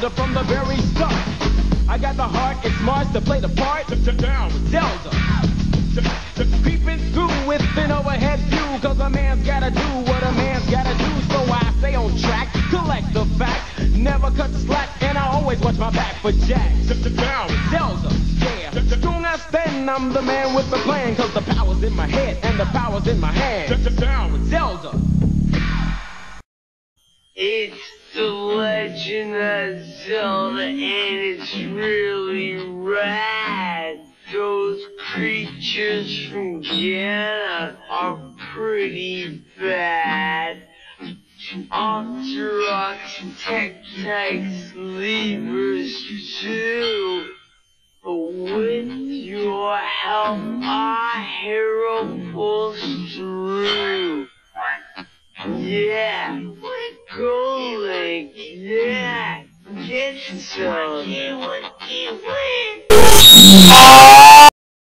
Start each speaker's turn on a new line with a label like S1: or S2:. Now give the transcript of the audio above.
S1: Zelda from the very start. I got the heart, it's Mars to play the part. Down with Zelda. Peeping through with an overhead view, cause a man's gotta do what a man's gotta do. So I stay on track, collect the facts, never cut the slack, and I always watch my back for Jack. Down with Zelda, yeah. Soon as then I'm the man with the plan, cause the power's in my head and the power's in my hand. Down
S2: It's the Legend of Zelda, and it's really rad. Those creatures from Ganon are pretty bad. Octoroks, Tektites, Leevers too. But with your help, our hero pulls through. Yeah, go Link, yeah, get some.